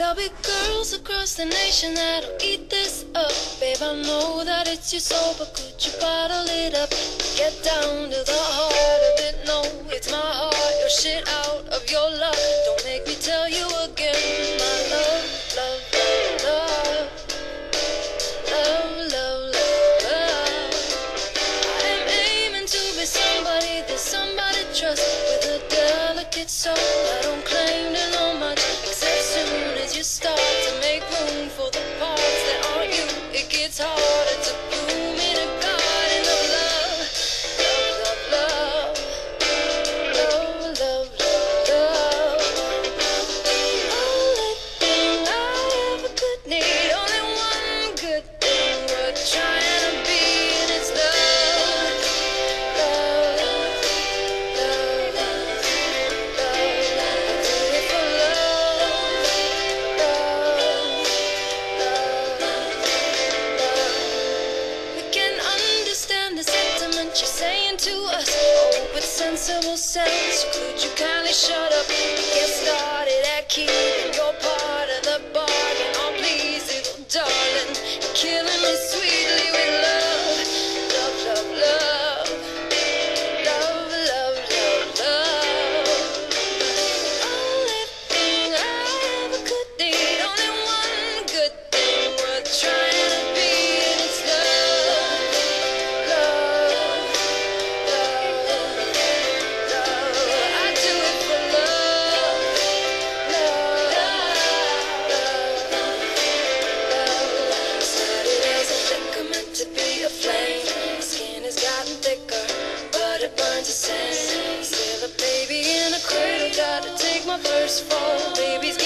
There'll be girls across the nation that'll eat this up. Babe, I know that it's your soul, but could you bottle it up? Get down to the heart of it. No, it's my heart. Your shit out of your luck. Don't make me tell you again, my love, love, love, love, love, love, love. I am aiming to be somebody that somebody trusts with a delicate soul. I don't you, sentiment you're saying to us. Oh, with sensible sense, could you kindly shut up get started at keeping your part of the bargain? my first fall, baby's